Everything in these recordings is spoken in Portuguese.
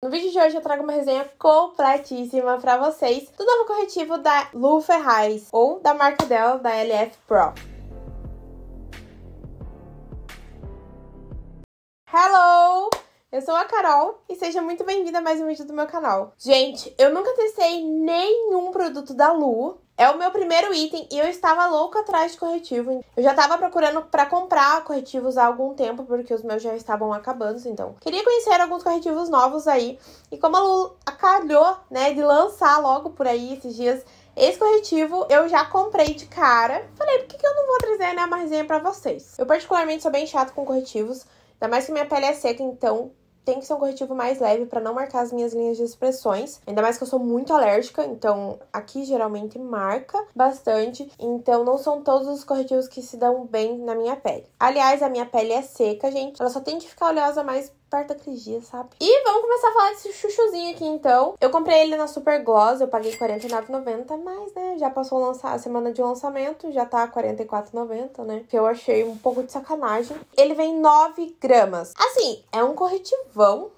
No vídeo de hoje eu trago uma resenha completíssima pra vocês do novo corretivo da Lu Ferraz, ou da marca dela, da LF Pro. Hello! Eu sou a Carol e seja muito bem-vinda a mais um vídeo do meu canal. Gente, eu nunca testei nenhum produto da Lu, é o meu primeiro item e eu estava louca atrás de corretivo. Eu já estava procurando para comprar corretivos há algum tempo, porque os meus já estavam acabando, então. Queria conhecer alguns corretivos novos aí. E como a Lu acalhou, né, de lançar logo por aí esses dias esse corretivo eu já comprei de cara. Falei, por que, que eu não vou trazer né, uma resenha pra vocês? Eu particularmente sou bem chata com corretivos, ainda mais que minha pele é seca, então tem que ser um corretivo mais leve para não marcar as minhas linhas de expressões. Ainda mais que eu sou muito alérgica, então aqui geralmente marca bastante. Então não são todos os corretivos que se dão bem na minha pele. Aliás, a minha pele é seca, gente. Ela só tem que ficar oleosa mais perto daqueles dias, sabe? E vamos começar a falar desse chuchuzinho aqui, então. Eu comprei ele na Super Gloss, eu paguei R$49,90, mas, né, já passou lançar a semana de lançamento, já tá R$44,90, né? Que eu achei um pouco de sacanagem. Ele vem 9 gramas. Assim, é um corretivão,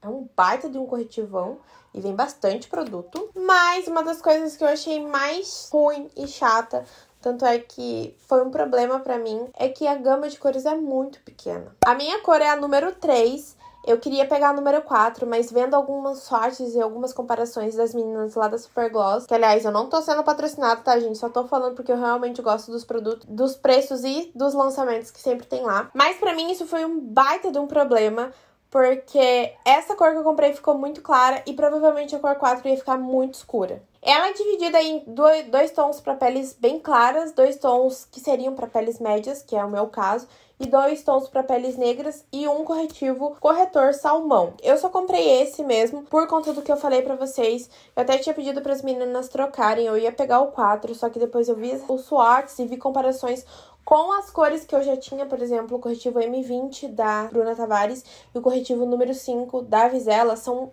é um baita de um corretivão. E vem bastante produto. Mas uma das coisas que eu achei mais ruim e chata tanto é que foi um problema para mim, é que a gama de cores é muito pequena. A minha cor é a número 3, eu queria pegar a número 4, mas vendo algumas sortes e algumas comparações das meninas lá da Super Gloss, que aliás eu não tô sendo patrocinada, tá, gente? Só tô falando porque eu realmente gosto dos produtos, dos preços e dos lançamentos que sempre tem lá. Mas para mim isso foi um baita de um problema, porque essa cor que eu comprei ficou muito clara e provavelmente a cor 4 ia ficar muito escura. Ela é dividida em dois, tons para peles bem claras, dois tons que seriam para peles médias, que é o meu caso, e dois tons para peles negras e um corretivo corretor salmão. Eu só comprei esse mesmo por conta do que eu falei para vocês. Eu até tinha pedido para as meninas trocarem, eu ia pegar o 4, só que depois eu vi os swatches e vi comparações com as cores que eu já tinha, por exemplo, o corretivo M20 da Bruna Tavares e o corretivo número 5 da Visela são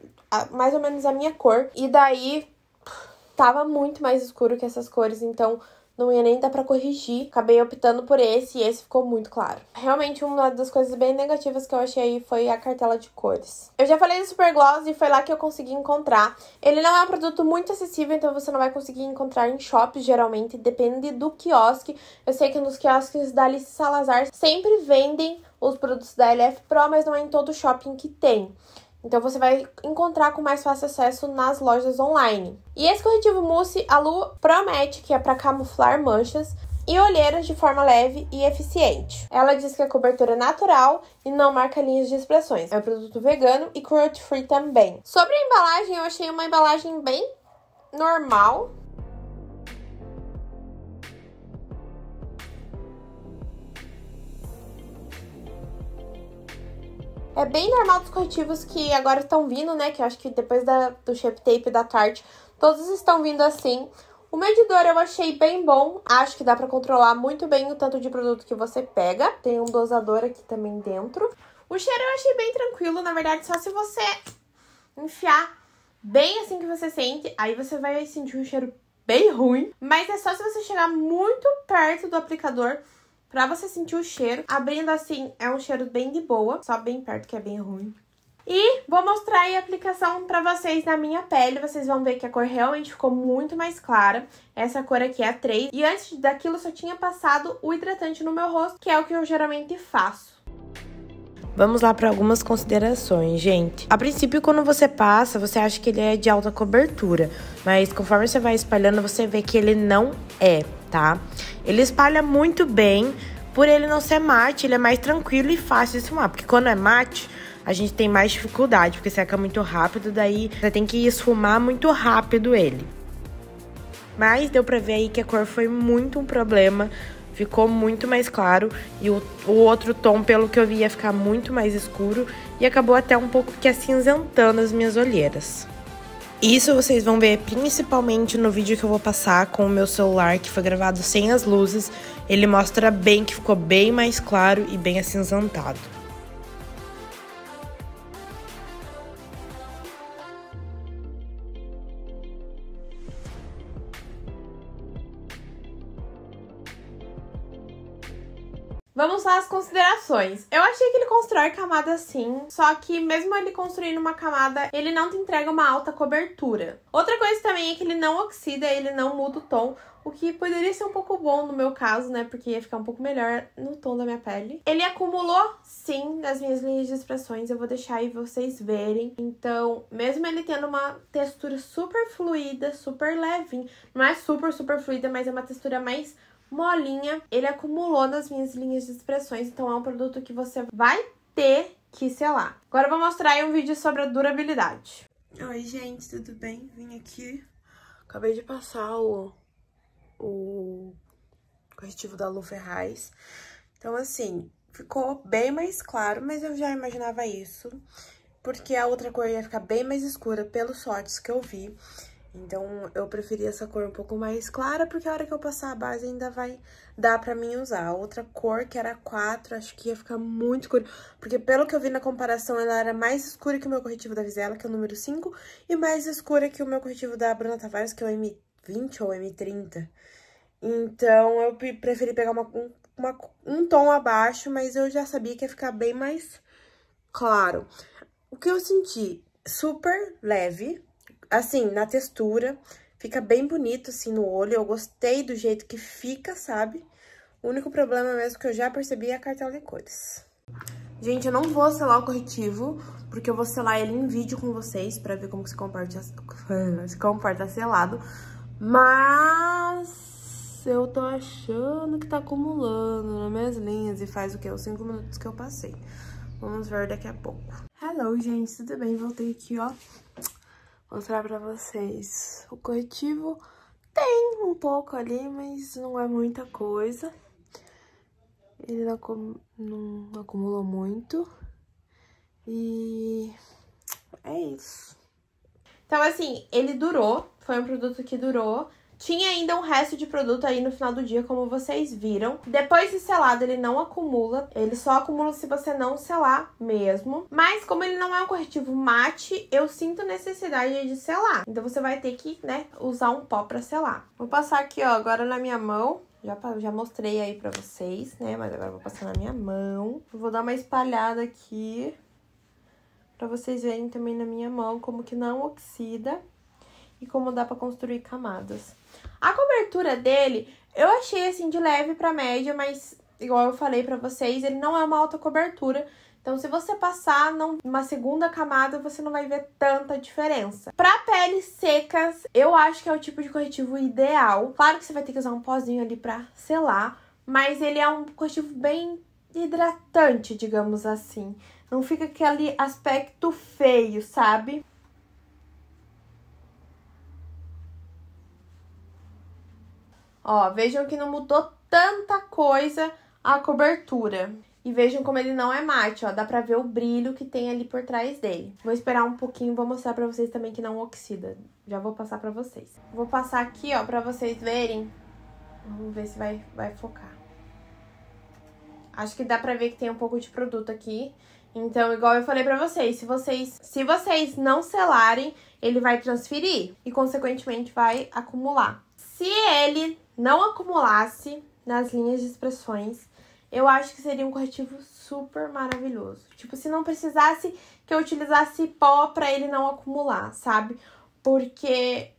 mais ou menos a minha cor. E daí tava muito mais escuro que essas cores, então não ia nem dar para corrigir. Acabei optando por esse e esse ficou muito claro. Realmente, uma das coisas bem negativas que eu achei foi a cartela de cores. Eu já falei do Super Gloss e foi lá que eu consegui encontrar. Ele não é um produto muito acessível, então você não vai conseguir encontrar em shops, geralmente. Depende do quiosque. Eu sei que nos quiosques da Alice Salazar sempre vendem os produtos da LF Pro, mas não é em todo shopping que tem. Então você vai encontrar com mais fácil acesso nas lojas online. E esse corretivo mousse, a Lu promete que é para camuflar manchas e olheiras de forma leve e eficiente. Ela diz que a cobertura é natural e não marca linhas de expressões. É um produto vegano e cruelty free também. Sobre a embalagem, eu achei uma embalagem bem normal, É bem normal dos corretivos que agora estão vindo, né? Que eu acho que depois da, do Shape Tape da Tarte, todos estão vindo assim. O medidor eu achei bem bom, acho que dá pra controlar muito bem o tanto de produto que você pega. Tem um dosador aqui também dentro. O cheiro eu achei bem tranquilo, na verdade, só se você enfiar bem assim que você sente, aí você vai sentir um cheiro bem ruim. Mas é só se você chegar muito perto do aplicador Pra você sentir o cheiro, abrindo assim, é um cheiro bem de boa, só bem perto que é bem ruim. E vou mostrar aí a aplicação pra vocês na minha pele, vocês vão ver que a cor realmente ficou muito mais clara. Essa cor aqui é a 3, e antes daquilo só tinha passado o hidratante no meu rosto, que é o que eu geralmente faço. Vamos lá para algumas considerações, gente. A princípio, quando você passa, você acha que ele é de alta cobertura, mas conforme você vai espalhando, você vê que ele não é, tá? Ele espalha muito bem, por ele não ser mate, ele é mais tranquilo e fácil de esfumar, porque quando é mate, a gente tem mais dificuldade, porque seca muito rápido, daí você tem que esfumar muito rápido ele. Mas deu pra ver aí que a cor foi muito um problema ficou muito mais claro e o, o outro tom, pelo que eu vi, ia ficar muito mais escuro e acabou até um pouco que acinzentando as minhas olheiras. Isso vocês vão ver principalmente no vídeo que eu vou passar com o meu celular, que foi gravado sem as luzes. Ele mostra bem que ficou bem mais claro e bem acinzentado. Vamos lá às considerações. Eu achei que ele constrói camada sim, só que mesmo ele construindo uma camada, ele não te entrega uma alta cobertura. Outra coisa também é que ele não oxida, ele não muda o tom, o que poderia ser um pouco bom no meu caso, né? Porque ia ficar um pouco melhor no tom da minha pele. Ele acumulou, sim, nas minhas linhas de expressões. Eu vou deixar aí vocês verem. Então, mesmo ele tendo uma textura super fluida, super leve, não é super, super fluida, mas é uma textura mais molinha, ele acumulou nas minhas linhas de expressões. Então, é um produto que você vai ter que selar. Agora eu vou mostrar aí um vídeo sobre a durabilidade. Oi, gente, tudo bem? Vim aqui. Acabei de passar o o corretivo da Lu Ferraz. Então, assim, ficou bem mais claro, mas eu já imaginava isso. Porque a outra cor ia ficar bem mais escura pelos shorts que eu vi. Então, eu preferi essa cor um pouco mais clara, porque a hora que eu passar a base ainda vai dar pra mim usar. A outra cor, que era 4, acho que ia ficar muito escura. Porque pelo que eu vi na comparação, ela era mais escura que o meu corretivo da Visela, que é o número 5, e mais escura que o meu corretivo da Bruna Tavares, que é o M20 ou M30. Então, eu preferi pegar uma, uma, um tom abaixo, mas eu já sabia que ia ficar bem mais claro. O que eu senti? Super leve, assim, na textura, fica bem bonito, assim, no olho. Eu gostei do jeito que fica, sabe? O único problema mesmo que eu já percebi é a cartela de cores. Gente, eu não vou selar o corretivo, porque eu vou selar ele em vídeo com vocês, pra ver como se comporta, se comporta selado. Mas eu tô achando que tá acumulando nas minhas linhas e faz o que? Os 5 minutos que eu passei. Vamos ver daqui a pouco. Hello, gente, tudo bem? Voltei aqui, ó, mostrar pra vocês. O corretivo tem um pouco ali, mas não é muita coisa. Ele não, não acumulou muito. E é isso. Então, assim, ele durou, foi um produto que durou. Tinha ainda um resto de produto aí no final do dia, como vocês viram. Depois de selado, ele não acumula. Ele só acumula se você não selar mesmo. Mas como ele não é um corretivo mate, eu sinto necessidade de selar. Então você vai ter que, né, usar um pó pra selar. Vou passar aqui, ó, agora na minha mão. Já, já mostrei aí pra vocês, né? Mas agora vou passar na minha mão. Vou dar uma espalhada aqui. Pra vocês verem também na minha mão como que não oxida e como dá pra construir camadas. A cobertura dele, eu achei assim de leve para média, mas igual eu falei para vocês, ele não é uma alta cobertura. Então, se você passar numa segunda camada, você não vai ver tanta diferença. Para peles secas, eu acho que é o tipo de corretivo ideal. Claro que você vai ter que usar um pozinho ali para selar, mas ele é um corretivo bem hidratante, digamos assim. Não fica aquele aspecto feio, sabe? Ó, vejam que não mudou tanta coisa a cobertura. E vejam como ele não é mate, ó. Dá pra ver o brilho que tem ali por trás dele. Vou esperar um pouquinho, vou mostrar pra vocês também que não oxida. Já vou passar pra vocês. Vou passar aqui, ó, pra vocês verem. Vamos ver se vai, vai focar. Acho que dá pra ver que tem um pouco de produto aqui. Então, igual eu falei pra vocês, se vocês, se vocês não selarem, ele vai transferir e, consequentemente, vai acumular. Se ele não acumulasse nas linhas de expressões, eu acho que seria um corretivo super maravilhoso. Tipo, se não precisasse que eu utilizasse pó para ele não acumular, sabe? Porque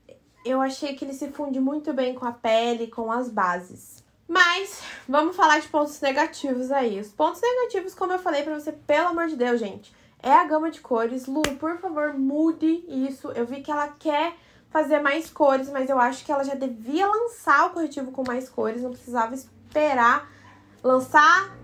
eu achei que ele se funde muito bem com a pele, com as bases. Mas vamos falar de pontos negativos aí. Os pontos negativos, como eu falei para você, pelo amor de Deus, gente, é a gama de cores. Lu, por favor, mude isso. Eu vi que ela quer fazer mais cores, mas eu acho que ela já devia lançar o corretivo com mais cores, não precisava esperar lançar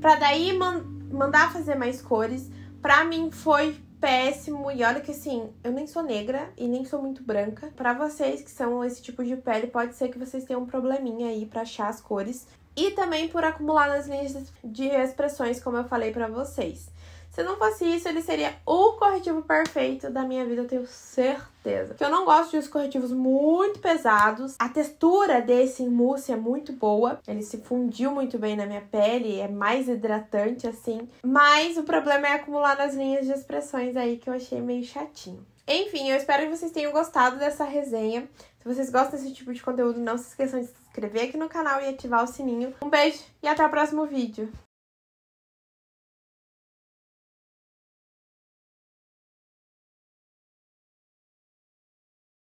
pra daí man mandar fazer mais cores. Pra mim foi péssimo e olha que assim, eu nem sou negra e nem sou muito branca. Pra vocês que são esse tipo de pele, pode ser que vocês tenham um probleminha aí pra achar as cores. E também por acumular nas linhas de expressões, como eu falei pra vocês. Se não fosse isso, ele seria o corretivo perfeito da minha vida, eu tenho certeza. Que eu não gosto de corretivos muito pesados. A textura desse mousse é muito boa. Ele se fundiu muito bem na minha pele, é mais hidratante assim. Mas o problema é acumular nas linhas de expressões aí que eu achei meio chatinho. Enfim, eu espero que vocês tenham gostado dessa resenha. Se vocês gostam desse tipo de conteúdo, não se esqueçam de se inscrever aqui no canal e ativar o sininho. Um beijo e até o próximo vídeo.